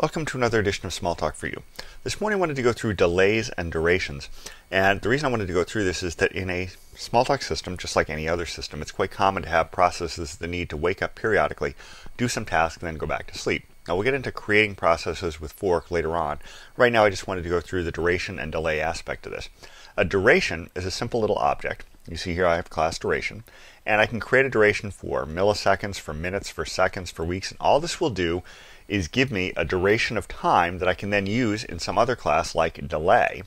Welcome to another edition of Smalltalk for You. This morning I wanted to go through delays and durations. And the reason I wanted to go through this is that in a Smalltalk system, just like any other system, it's quite common to have processes that need to wake up periodically, do some tasks, and then go back to sleep. Now we'll get into creating processes with Fork later on. Right now I just wanted to go through the duration and delay aspect of this. A duration is a simple little object. You see here I have class duration, and I can create a duration for milliseconds, for minutes, for seconds, for weeks, and all this will do is give me a duration of time that I can then use in some other class like delay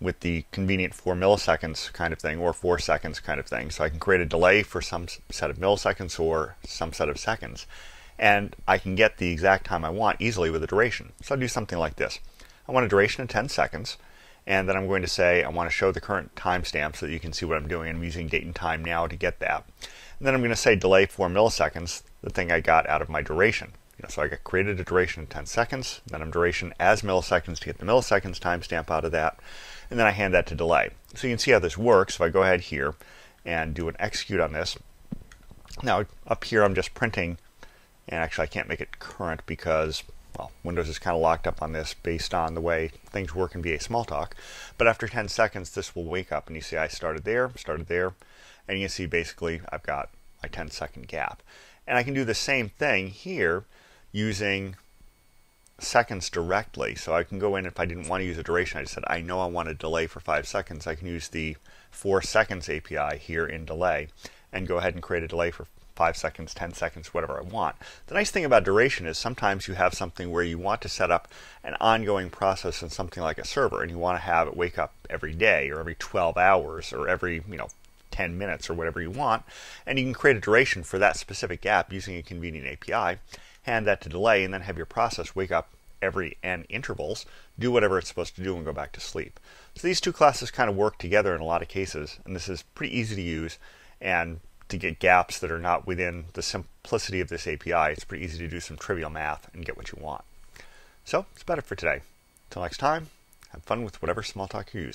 with the convenient for milliseconds kind of thing or for seconds kind of thing. So I can create a delay for some set of milliseconds or some set of seconds. And I can get the exact time I want easily with a duration. So I'll do something like this. I want a duration of 10 seconds. And then I'm going to say I want to show the current timestamp so that you can see what I'm doing. I'm using date and time now to get that. And then I'm going to say delay for milliseconds, the thing I got out of my duration. You know, so I get created a duration in 10 seconds, then I'm duration as milliseconds to get the milliseconds timestamp out of that, and then I hand that to delay. So you can see how this works. If I go ahead here and do an execute on this, now up here I'm just printing, and actually I can't make it current because well, Windows is kind of locked up on this based on the way things work in VA Smalltalk. But after 10 seconds, this will wake up, and you see I started there, started there, and you can see basically I've got my 10 second gap. And I can do the same thing here using seconds directly. So I can go in if I didn't want to use a duration, I just said I know I want a delay for five seconds. I can use the for seconds API here in delay and go ahead and create a delay for five seconds, 10 seconds, whatever I want. The nice thing about duration is sometimes you have something where you want to set up an ongoing process in something like a server and you want to have it wake up every day or every 12 hours or every, you know, 10 minutes or whatever you want. And you can create a duration for that specific gap using a convenient API hand that to delay, and then have your process wake up every n intervals, do whatever it's supposed to do, and go back to sleep. So these two classes kind of work together in a lot of cases, and this is pretty easy to use. And to get gaps that are not within the simplicity of this API, it's pretty easy to do some trivial math and get what you want. So that's about it for today. Until next time, have fun with whatever Smalltalk you use.